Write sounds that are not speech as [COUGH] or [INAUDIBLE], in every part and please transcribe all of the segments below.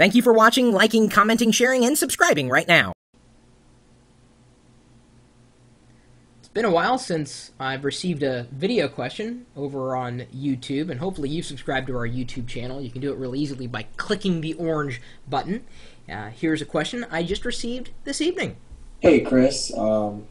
Thank you for watching, liking, commenting, sharing, and subscribing right now. It's been a while since I've received a video question over on YouTube, and hopefully you've subscribed to our YouTube channel. You can do it really easily by clicking the orange button. Uh, here's a question I just received this evening. Hey, Chris. Um,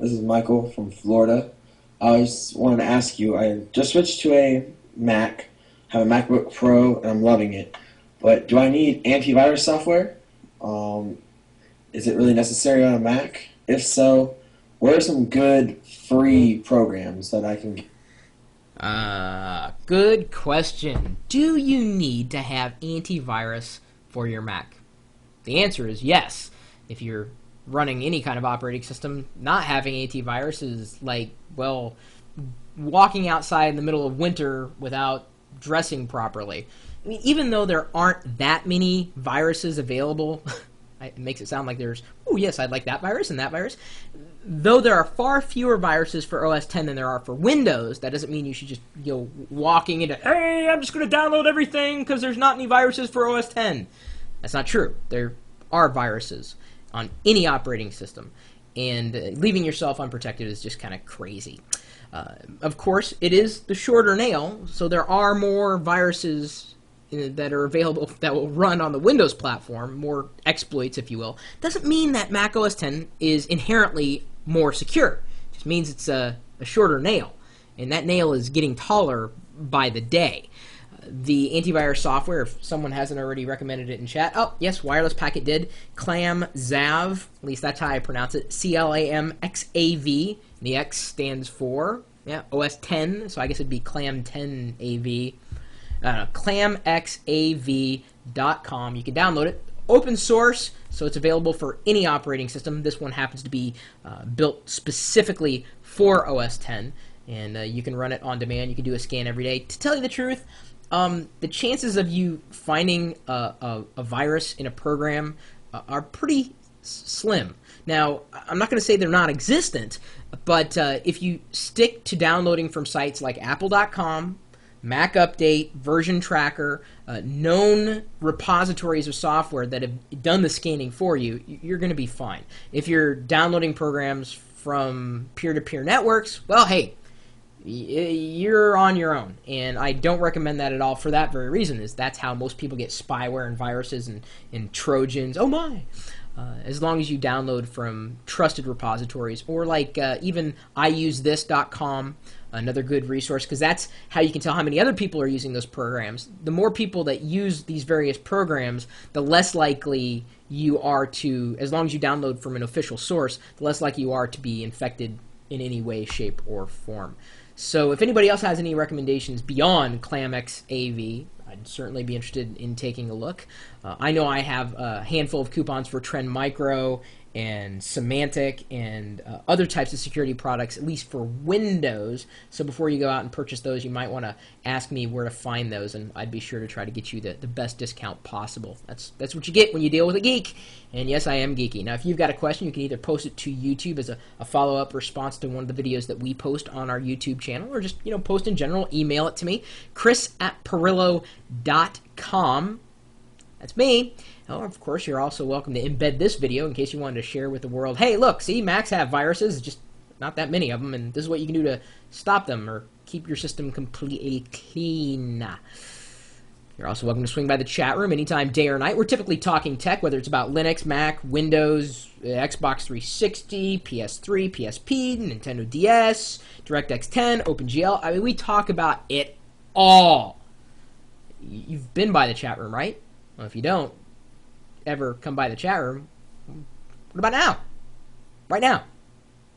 this is Michael from Florida. I just wanted to ask you. I just switched to a Mac, have a MacBook Pro, and I'm loving it. But do I need antivirus software? Um, is it really necessary on a Mac? If so, what are some good free programs that I can? Uh, good question. Do you need to have antivirus for your Mac? The answer is yes. If you're running any kind of operating system, not having antivirus is like, well, walking outside in the middle of winter without dressing properly. Even though there aren't that many viruses available, [LAUGHS] it makes it sound like there's, oh, yes, I'd like that virus and that virus. Though there are far fewer viruses for OS 10 than there are for Windows, that doesn't mean you should just go walking into, hey, I'm just going to download everything because there's not any viruses for OS 10. That's not true. There are viruses on any operating system, and uh, leaving yourself unprotected is just kind of crazy. Uh, of course, it is the shorter nail, so there are more viruses that are available that will run on the Windows platform, more exploits, if you will. Doesn't mean that Mac OS 10 is inherently more secure. It just means it's a, a shorter nail, and that nail is getting taller by the day the antivirus software, if someone hasn't already recommended it in chat. Oh, yes, Wireless Packet did. Clam Xav, at least that's how I pronounce it. C L A M X A V. The X stands for yeah OS 10, so I guess it'd be Clam 10 AV. ClamXAV.com. You can download it. Open source, so it's available for any operating system. This one happens to be uh, built specifically for OS 10 and uh, you can run it on demand. You can do a scan every day. To tell you the truth, um, the chances of you finding a, a, a virus in a program uh, are pretty slim. Now, I'm not going to say they're non existent, but uh, if you stick to downloading from sites like Apple.com, Mac Update, Version Tracker, uh, known repositories of software that have done the scanning for you, you're going to be fine. If you're downloading programs from peer to peer networks, well, hey, you're on your own. And i don't recommend that at all for that very reason is that's how most people get spyware and viruses and, and trojans. Oh my uh, as long as you download from trusted repositories or like uh, even iusethis.com another good resource because that's how you can tell how many other people are using those programs. The more people that use these various programs the less likely you are to as long as you download from an official source the less likely you are to be infected in any way shape or form. So if anybody else has any recommendations beyond ClamX AV, I'd certainly be interested in taking a look. Uh, I know I have a handful of coupons for Trend Micro and Symantec and uh, other types of security products, at least for Windows. So before you go out and purchase those, you might want to ask me where to find those, and I'd be sure to try to get you the, the best discount possible. That's that's what you get when you deal with a geek. And yes, I am geeky. Now, if you've got a question, you can either post it to YouTube as a, a follow up response to one of the videos that we post on our YouTube channel, or just you know post in general. Email it to me, Chris at Pirillo.com. That's me. Oh, of course, you're also welcome to embed this video in case you wanted to share with the world. Hey, look, see, Macs have viruses, just not that many of them, and this is what you can do to stop them or keep your system completely clean. You're also welcome to swing by the chat room anytime, day or night. We're typically talking tech, whether it's about Linux, Mac, Windows, Xbox 360, PS3, PSP, Nintendo DS, DirectX 10, OpenGL. I mean, we talk about it all. You've been by the chat room, right? Well, if you don't, ever come by the chat room, what about now? Right now.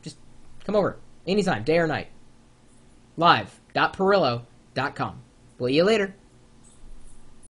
Just come over. Anytime, day or night. Live.pirillo.com. Will see you later.